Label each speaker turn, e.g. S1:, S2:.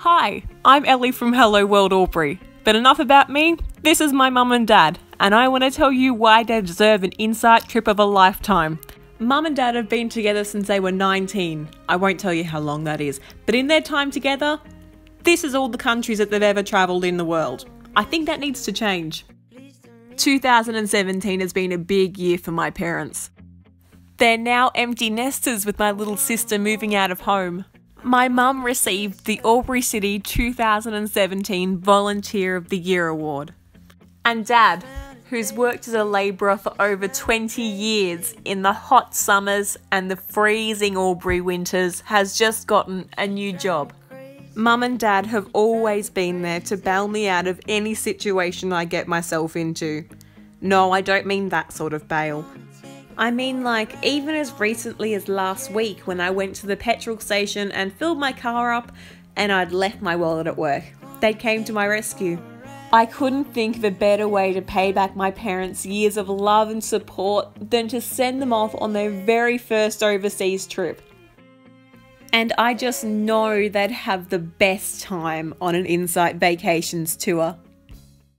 S1: Hi, I'm Ellie from Helloworld Albury. But enough about me, this is my mum and dad, and I want to tell you why they deserve an insight trip of a lifetime. Mum and dad have been together since they were 19. I won't tell you how long that is, but in their time together, this is all the countries that they've ever travelled in the world. I think that needs to change. 2017 has been a big year for my parents. They're now empty nesters with my little sister moving out of home. My mum received the Albury City 2017 Volunteer of the Year award. And dad, who's worked as a labourer for over 20 years in the hot summers and the freezing Albury winters, has just gotten a new job. Mum and dad have always been there to bail me out of any situation I get myself into. No, I don't mean that sort of bail. I mean, like, even as recently as last week when I went to the petrol station and filled my car up and I'd left my wallet at work. They came to my rescue. I couldn't think of a better way to pay back my parents' years of love and support than to send them off on their very first overseas trip. And I just know they'd have the best time on an Insight Vacations tour.